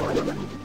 Let's go.